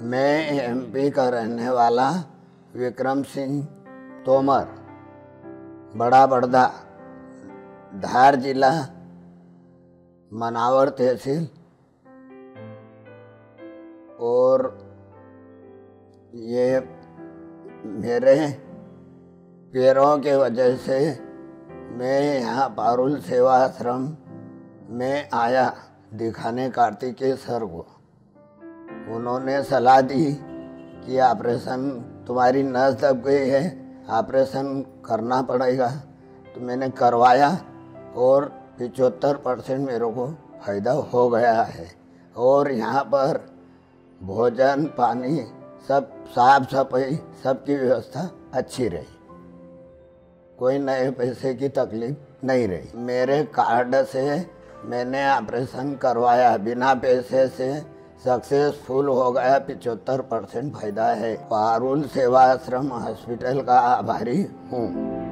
मैं एमपी का रहने वाला विक्रम सिंह तोमर बड़ा बड़दा धार जिला, मनावर तहसील, और ये मेरे पैरों के वजह से मैं यहाँ पारुल सेवा आश्रम में आया, दिखाने कार्तिकेय सर को। उन्होंने सलाह दी कि ऑपरेशन तुम्हारी नस दब गई है, ऑपरेशन करना पड़ेगा। तो मैंने करवाया और पिचहत्तर परसेंट मेरे को फ़ायदा हो गया है। और यहाँ पर भोजन, पानी, सब साफ़ सफ़ाई सबकी व्यवस्था अच्छी रही। कोई नए पैसे की तकलीफ़ नहीं रही। मेरे कार्ड से मैंने ऑपरेशन करवाया। बिना पैसे से सक्सेसफुल हो गया पिचहत्तर परसेंट फ़ायदा है। पारुल सेवा आश्रम हॉस्पिटल का आभारी हूँ।